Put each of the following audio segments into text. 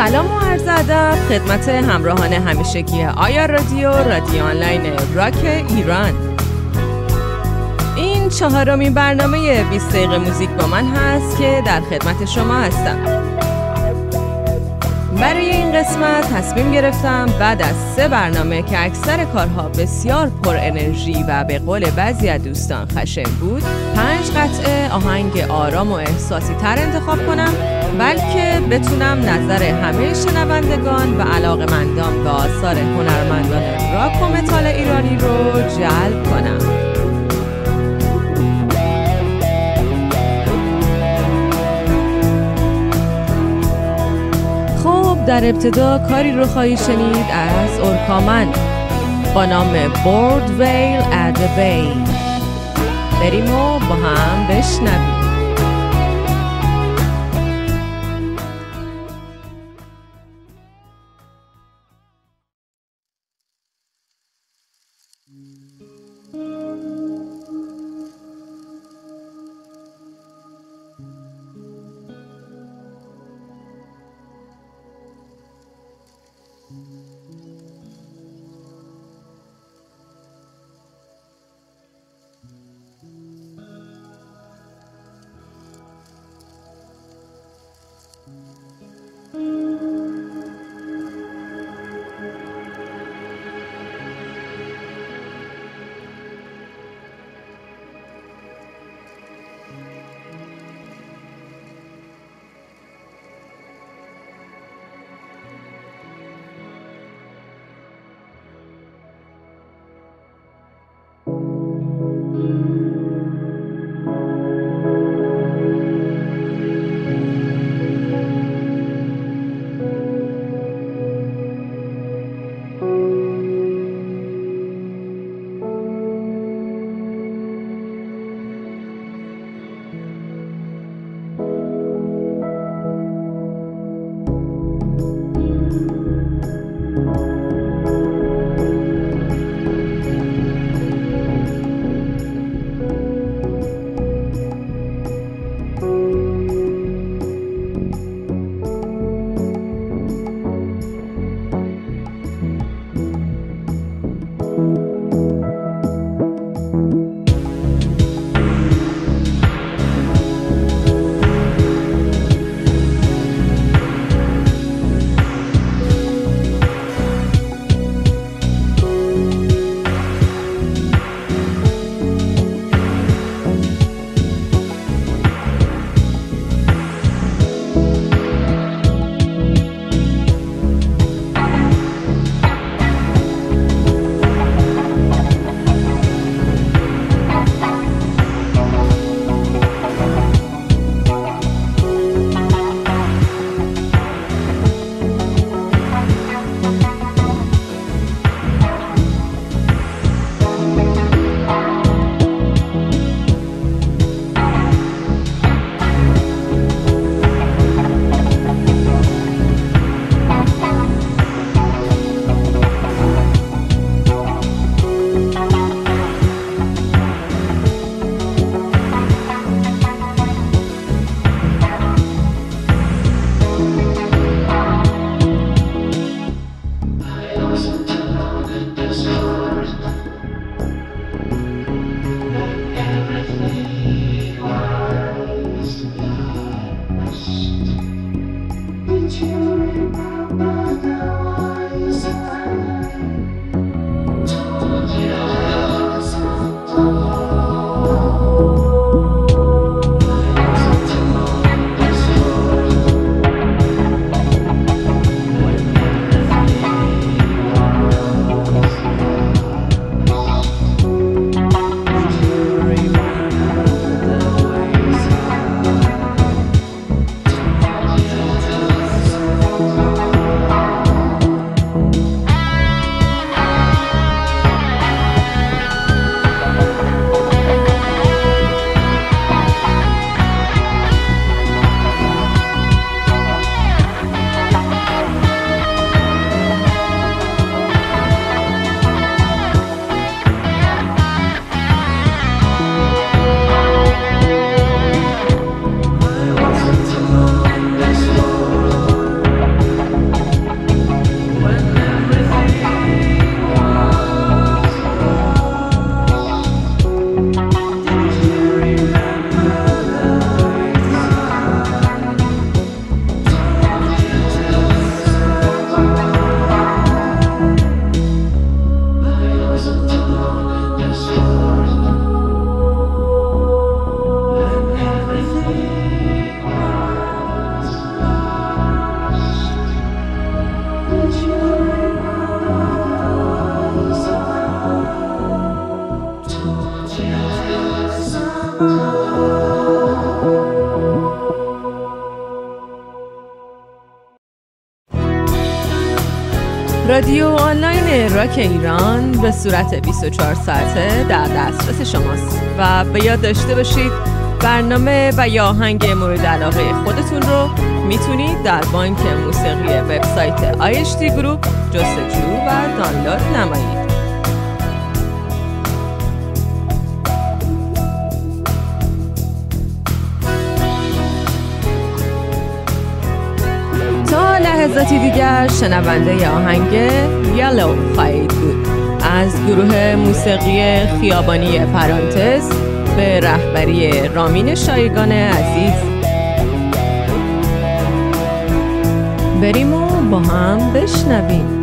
سلام و عرض ادب خدمت همراهان همیشگی آیا رادیو رادیو آنلاین راک ایران. این چهارمین برنامه 20 دقیقه موزیک با من هست که در خدمت شما هستم. برای این قسمت تصمیم گرفتم بعد از سه برنامه که اکثر کارها بسیار پر انرژی و به قول بعضی از دوستان خشن بود پنج قطعه آهنگ آرام و احساسی تر انتخاب کنم بلکه بتونم نظر همه شنوندگان و علاقمندان به آثار هنرمندان راک و متال ایرانی رو جلب کنم. در ابتدا کاری رو خواهی شنید از اورکامن با نام بورد ویل اد بی بریم و با هم بشنویم. رادیو آنلاین راک ایران به صورت 24 ساعته در دسترس شماست. و به یاد داشته باشید برنامه و یا آهنگ مورد علاقه خودتون رو می‌تونید در بانک موسیقی وبسایت IHT گروپ جستجو و دانلود نمایید. لحظاتی دیگر شنونده آهنگ یلو خواهید بود. از گروه موسیقی خیابانی پرانتز به رهبری رامین شایگان عزیز. بریم و با هم بشنویم.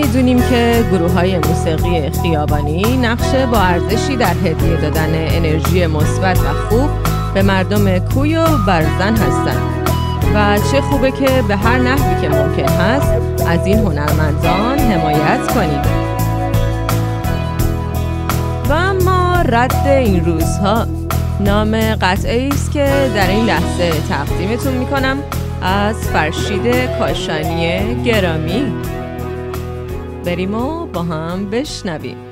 می‌دونیم که گروه های موسیقی خیابانی نقش با ارزشی در هدیه دادن انرژی مثبت و خوب به مردم کوی و برزن هستند. و چه خوبه که به هر نحوی که ممکن هست از این هنرمندان حمایت کنید و اما رد این روزها نام قطعه است که در این لحظه تقدیمتون می‌کنم از فرشید کاشانی گرامی بریم و با هم بشنویم.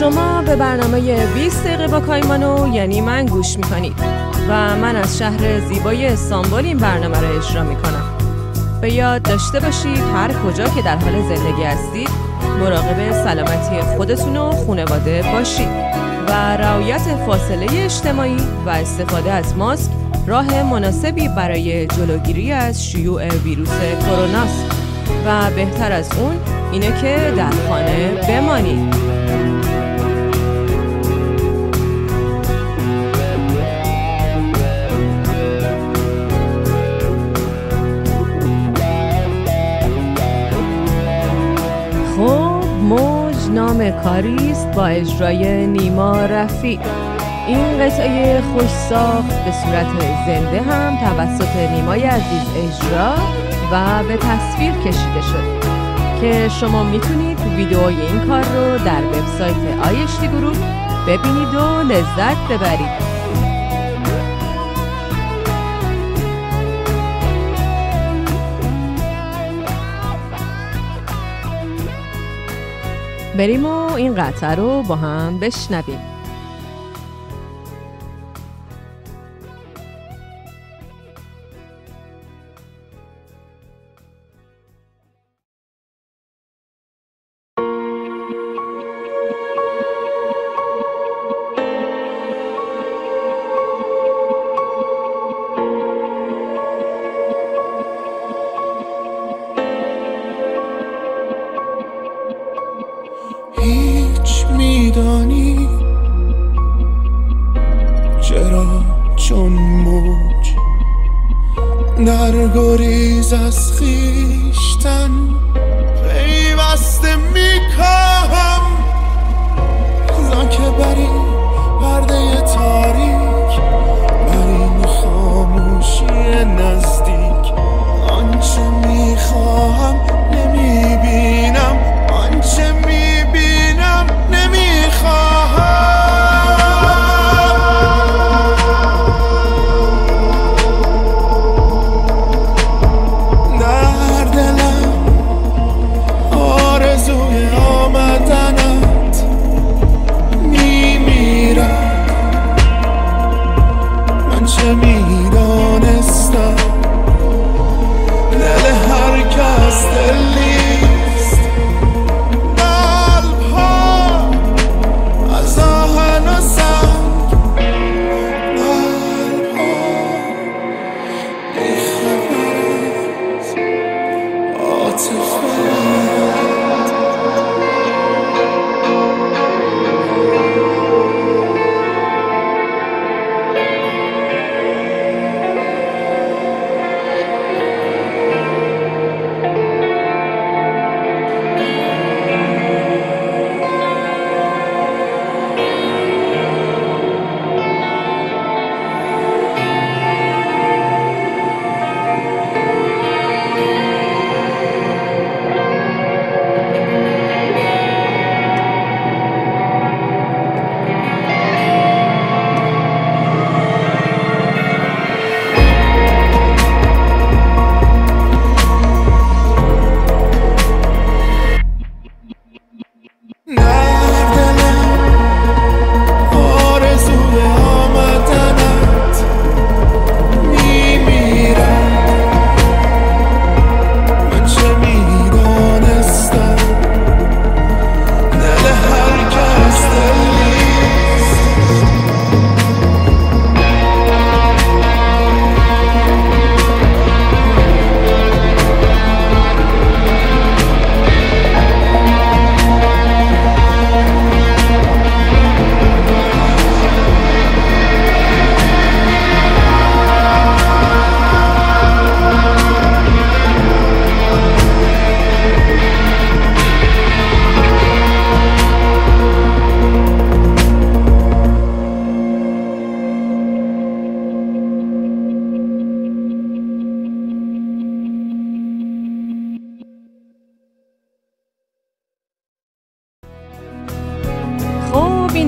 شما به برنامه 20 دقیقه با کایمانو یعنی من گوش می‌کنید. و من از شهر زیبای استانبول این برنامه را اجرا می‌کنم. به یاد داشته باشید هر کجا که در حال زندگی هستید مراقب سلامتی خودتون و خانواده باشید. و رعایت فاصله اجتماعی و استفاده از ماسک راه مناسبی برای جلوگیری از شیوع ویروس کرونا است. و بهتر از اون اینه که در خانه بمانید. نام کاری است با اجرای نیما رفی این قطعه خوش ساخت به صورت زنده هم توسط نیمای عزیز اجرا و به تصویر کشیده شد. که شما می‌تونید ویدئوی این کار رو در وبسایت آیشتی گروه ببینید و لذت ببرید. بریم و این قطعه رو با هم بشنویم.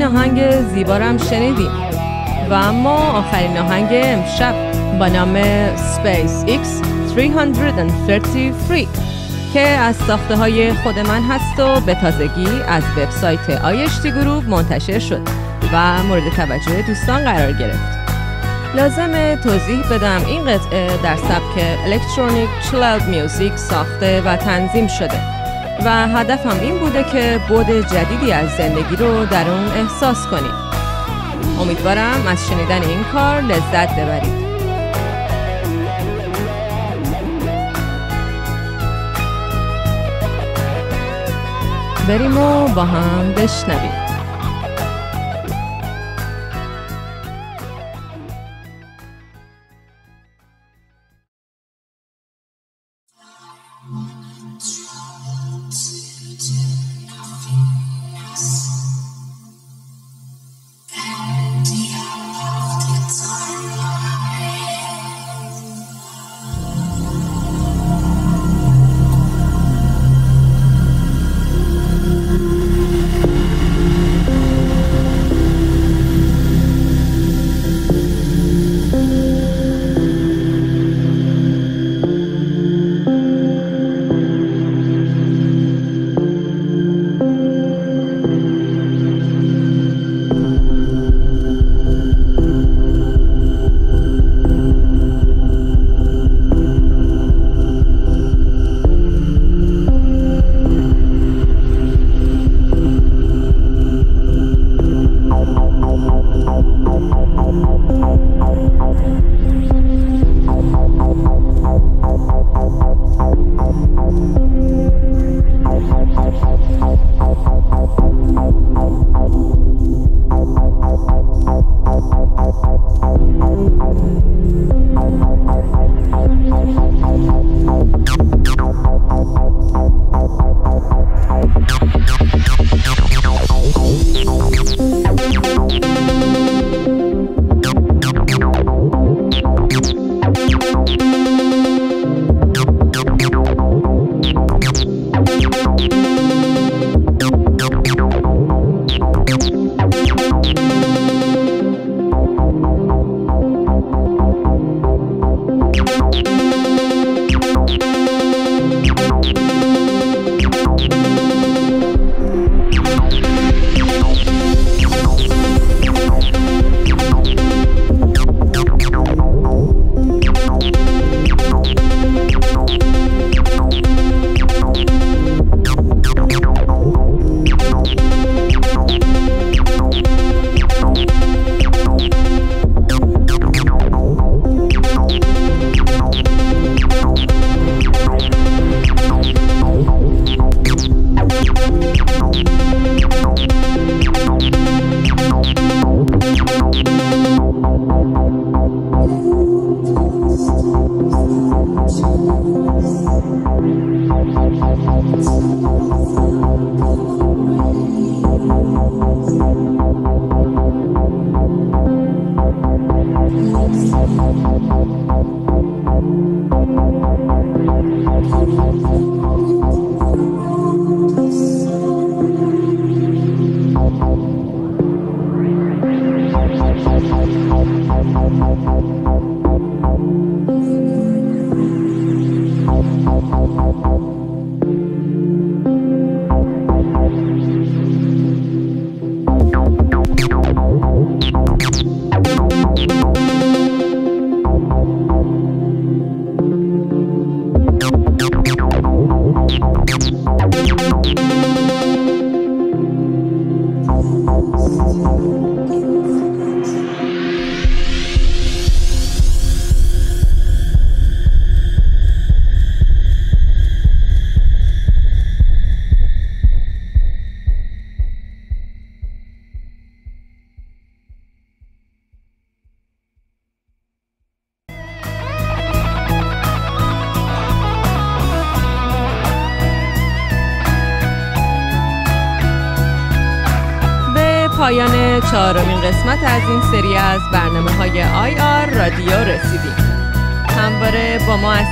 آهنگ زیبارم شنیدیم و اما آخرین آهنگ امشب با نام Space X 333 که از ساخته های خود من هست و به تازگی از وبسایت آیشتی گروه منتشر شد و مورد توجه دوستان قرار گرفت. لازم توضیح بدم این قطعه در سبک الکترونیک چلاود میوزیک ساخته و تنظیم شده. و هدفم این بوده که بود جدیدی از زندگی رو در اون احساس کنید امیدوارم از شنیدن این کار لذت ببرید. بریم و با هم بشنویم.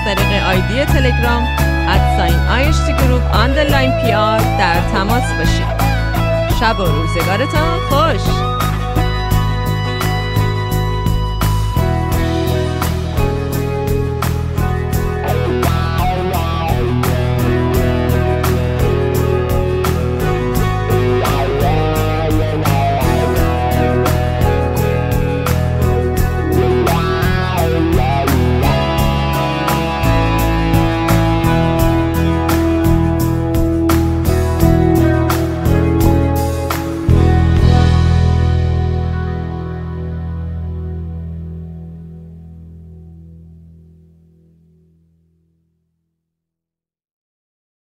طریق آیدی تلگرام at sign HT group underline PR در تماس باشید. شب و روزگارتان خوش!